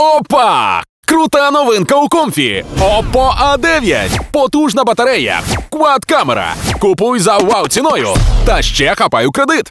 Опа! Крута новинка у Comfy. Oppo A9. Потужна батарея. Quad камера. Купуй за вау ціною. Та ще хапай у кредит.